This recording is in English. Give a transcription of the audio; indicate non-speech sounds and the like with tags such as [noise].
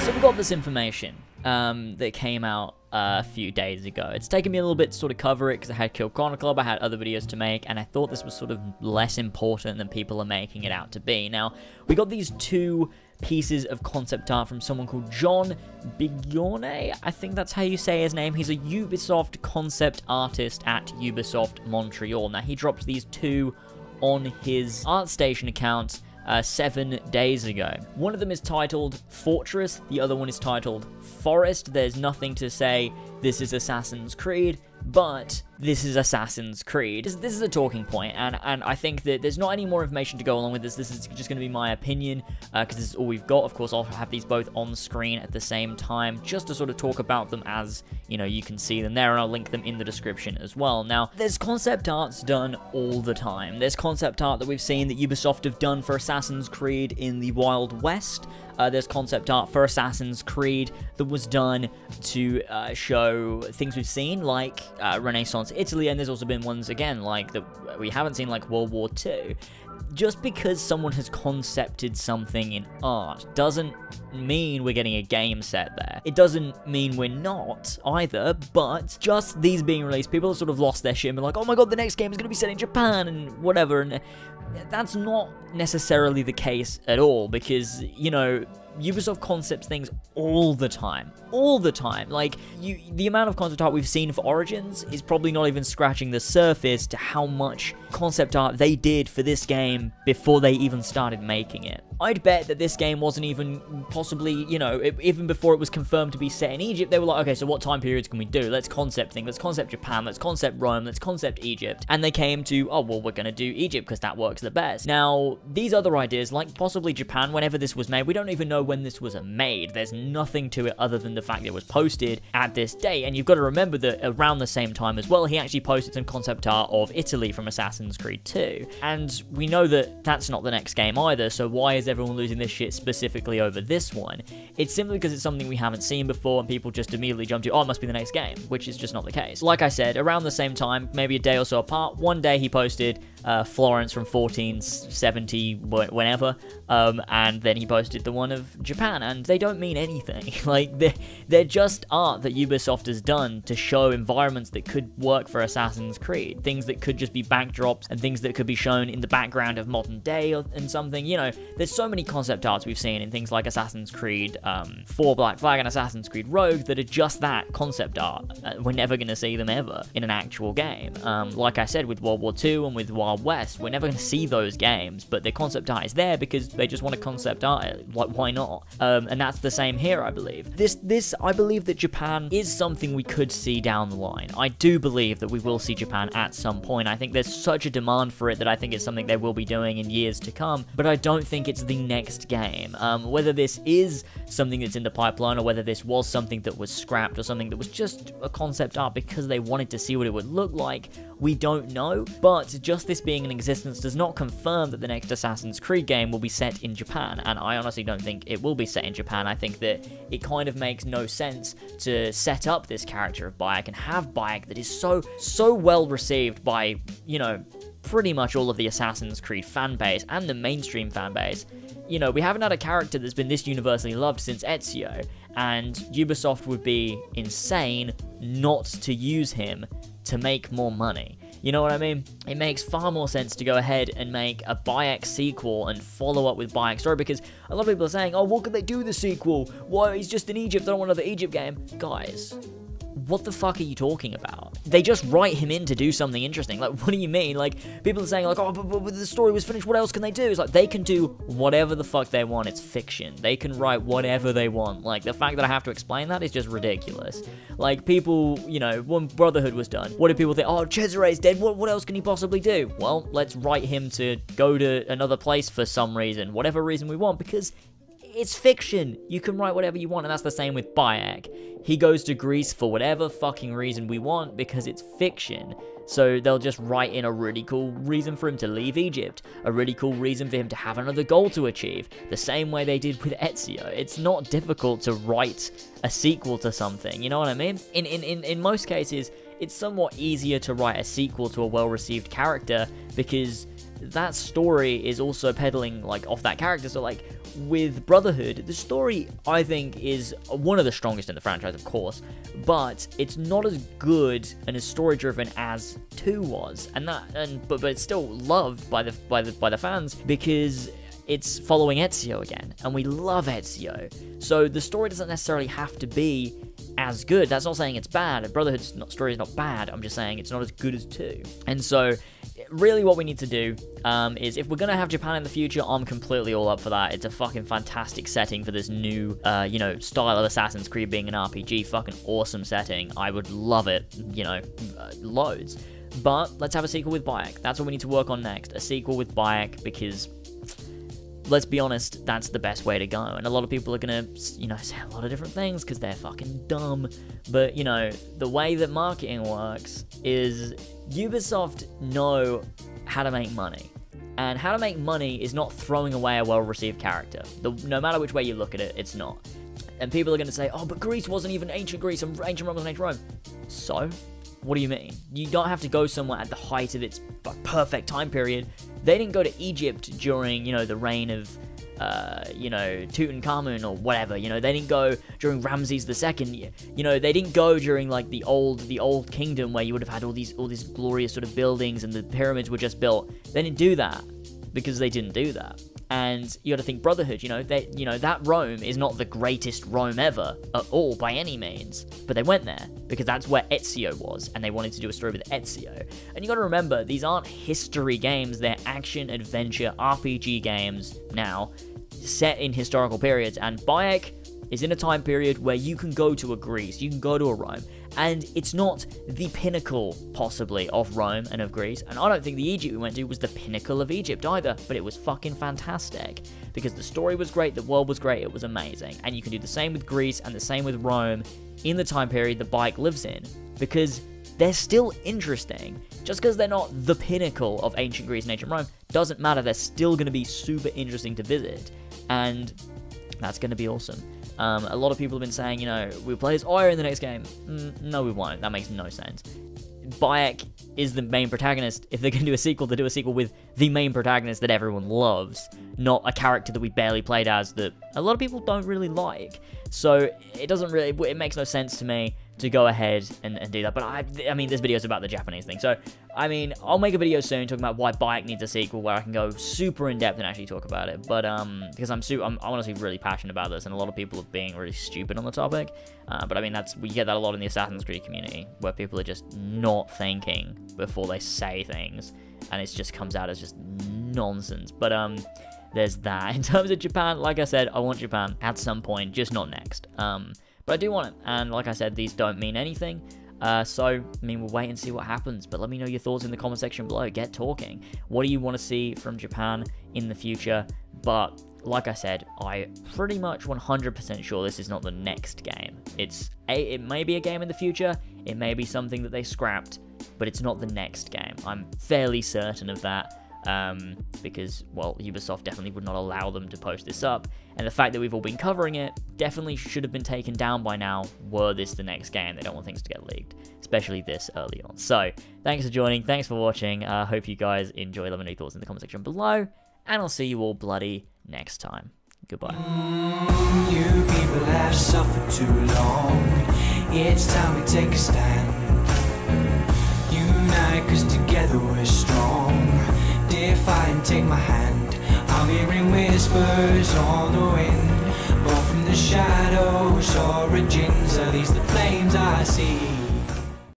So we got this information um, that came out a few days ago. It's taken me a little bit to sort of cover it because I had Kill Connor Club, I had other videos to make, and I thought this was sort of less important than people are making it out to be. Now, we got these two pieces of concept art from someone called John Bigorgne. I think that's how you say his name. He's a Ubisoft concept artist at Ubisoft Montreal. Now, he dropped these two on his ArtStation account uh, seven days ago. One of them is titled Fortress, the other one is titled Forest. There's nothing to say this is Assassin's Creed, but this is Assassin's Creed. This, this, is a talking point, and, and I think that there's not any more information to go along with this. This is just going to be my opinion, because uh, this is all we've got. Of course, I'll have these both on screen at the same time, just to sort of talk about them as, you know, you can see them there, and I'll link them in the description as well. Now, there's concept arts done all the time. There's concept art that we've seen that Ubisoft have done for Assassin's Creed in the Wild West, uh, there's concept art for Assassin's Creed that was done to uh, show things we've seen, like uh, Renaissance Italy, and there's also been ones, again, like that we haven't seen, like World War II just because someone has concepted something in art doesn't mean we're getting a game set there. It doesn't mean we're not either, but just these being released, people have sort of lost their shit and been like, oh my god, the next game is going to be set in Japan and whatever, and that's not necessarily the case at all because, you know, Ubisoft concepts things all the time. All the time. Like, you, the amount of concept art we've seen for Origins is probably not even scratching the surface to how much concept art they did for this game before they even started making it. I'd bet that this game wasn't even possibly, you know, it, even before it was confirmed to be set in Egypt, they were like, okay, so what time periods can we do? Let's concept things. Let's concept Japan. Let's concept Rome. Let's concept Egypt. And they came to, oh, well, we're going to do Egypt because that works the best. Now, these other ideas, like possibly Japan, whenever this was made, we don't even know when this was made. There's nothing to it other than the fact that it was posted at this date. And you've got to remember that around the same time as well, he actually posted some concept art of Italy from Assassin's Creed 2. And we know that that's not the next game either, so why is everyone losing this shit specifically over this one? It's simply because it's something we haven't seen before and people just immediately jump to, oh, it must be the next game, which is just not the case. Like I said, around the same time, maybe a day or so apart, one day he posted uh, Florence from 1470, whenever, um, and then he posted the one of Japan, and they don't mean anything. [laughs] like, they're, they're just art that Ubisoft has done to show environments that could work for Assassin's Creed, things that could just be backdrops, and things that could be shown in the background of modern day and something, you know, there's so many concept arts we've seen in things like Assassin's Creed um, 4 Black Flag and Assassin's Creed Rogue that are just that, concept art. Uh, we're never to see them ever in an actual game. Um, like I said, with World War II and with Wild West, we're never going to see those games, but the concept art is there because they just want a concept art Like, why not? Um, and that's the same here, I believe. This, this, I believe that Japan is something we could see down the line. I do believe that we will see Japan at some point. I think there's such a demand for it that I think it's something they will be doing in years to come, but I don't think it's the next game. Um, whether this is something that's in the pipeline or whether this was something that was scrapped or something that was just a concept art because they wanted to see what it would look like, we don't know, but just this being in existence does not confirm that the next Assassin's Creed game will be set in Japan, and I honestly don't think it will be set in Japan. I think that it kind of makes no sense to set up this character of Bayek and have Bayek that is so, so well received by, you know, pretty much all of the Assassin's Creed fan base and the mainstream fan base. You know, we haven't had a character that's been this universally loved since Ezio, and Ubisoft would be insane not to use him to make more money. You know what I mean? It makes far more sense to go ahead and make a Bayek sequel and follow up with Bayek story because a lot of people are saying, oh, what could they do the sequel? Why, he's just in Egypt, I don't want another Egypt game. Guys, what the fuck are you talking about? They just write him in to do something interesting. Like, [laughs] what do you mean? Like, people are saying, like, oh, but, but the story was finished, what else can they do? It's like, they can do whatever the fuck they want. It's fiction. They can write whatever they want. Like, the fact that I have to explain that is just ridiculous. Like, people, you know, when Brotherhood was done, what did people think? Oh, Cesare's dead. What, what else can he possibly do? Well, let's write him to go to another place for some reason, whatever reason we want, because it's fiction. You can write whatever you want, and that's the same with Bayek. He goes to Greece for whatever fucking reason we want because it's fiction. So they'll just write in a really cool reason for him to leave Egypt, a really cool reason for him to have another goal to achieve, the same way they did with Ezio. It's not difficult to write a sequel to something, you know what I mean? In, in, in, in most cases, it's somewhat easier to write a sequel to a well-received character because that story is also peddling like off that character. So like with Brotherhood, the story I think is one of the strongest in the franchise, of course, but it's not as good and as story driven as two was, and that and but but it's still loved by the by the by the fans because it's following Ezio again, and we love Ezio. So the story doesn't necessarily have to be as good. That's not saying it's bad. Brotherhood's not, story is not bad. I'm just saying it's not as good as two. And so, really, what we need to do um, is if we're gonna have Japan in the future, I'm completely all up for that. It's a fucking fantastic setting for this new, uh, you know, style of Assassin's Creed being an RPG. Fucking awesome setting. I would love it. You know, uh, loads. But let's have a sequel with Bayek. That's what we need to work on next. A sequel with Bayek because let's be honest, that's the best way to go. And a lot of people are gonna, you know, say a lot of different things because they're fucking dumb. But, you know, the way that marketing works is Ubisoft know how to make money. And how to make money is not throwing away a well received character. The, no matter which way you look at it, it's not. And people are going to say, oh, but Greece wasn't even ancient Greece and ancient Rome wasn't ancient Rome. So? What do you mean? You don't have to go somewhere at the height of its perfect time period. They didn't go to Egypt during, you know, the reign of, uh, you know, Tutankhamun or whatever. You know, they didn't go during Ramses the II. You know, they didn't go during like the old, the old kingdom where you would have had all these, all these glorious sort of buildings and the pyramids were just built. They didn't do that because they didn't do that. And you got to think Brotherhood. You know, they, you know that Rome is not the greatest Rome ever at all by any means, but they went there because that's where Ezio was, and they wanted to do a story with Ezio. And you got to remember, these aren't history games; they're action adventure RPG games now, set in historical periods. And Bayek is in a time period where you can go to a Greece, you can go to a Rome, and it's not the pinnacle, possibly, of Rome and of Greece. And I don't think the Egypt we went to was the pinnacle of Egypt either, but it was fucking fantastic because the story was great, the world was great, it was amazing. And you can do the same with Greece and the same with Rome in the time period the Bayek lives in because they're still interesting. Just because they're not the pinnacle of ancient Greece and ancient Rome doesn't matter, they're still going to be super interesting to visit. And that's going to be awesome. Um, a lot of people have been saying, you know, we'll play as Aya in the next game. Mm, no, we won't. That makes no sense. Bayek is the main protagonist. If they're going to do a sequel, they do a sequel with the main protagonist that everyone loves, not a character that we barely played as that a lot of people don't really like. So it doesn't really, it makes no sense to me to go ahead and, and do that. But I, I mean, this video is about the Japanese thing. So, I mean, I'll make a video soon talking about why Bayek needs a sequel where I can go super in depth and actually talk about it. But, um, because I'm, super, I'm honestly really passionate about this and a lot of people are being really stupid on the topic. Uh, but I mean, that's, we get that a lot in the Assassin's Creed community where people are just not thinking before they say things. And it just comes out as just nonsense. But, um, there's that. [laughs] In terms of Japan, like I said, I want Japan at some point, just not next. Um, but I do want it, and like I said, these don't mean anything. Uh, so, I mean, we'll wait and see what happens. But let me know your thoughts in the comment section below. Get talking. What do you want to see from Japan in the future? But like I said, I pretty much 100% sure this is not the next game. It's a, it may be a game in the future. It may be something that they scrapped, but it's not the next game. I'm fairly certain of that um, because, well, Ubisoft definitely would not allow them to post this up. And the fact that we've all been covering it definitely should have been taken down by now were this the next game. They don't want things to get leaked, especially this early on. So, thanks for joining. Thanks for watching. I uh, hope you guys enjoy. Let me know thoughts in the comment section below. And I'll see you all bloody next time. Goodbye. You people have suffered too long. It's time we take a stand. Take my hand I'm hearing whispers on the wind Born from the shadows, origins Are these the flames I see?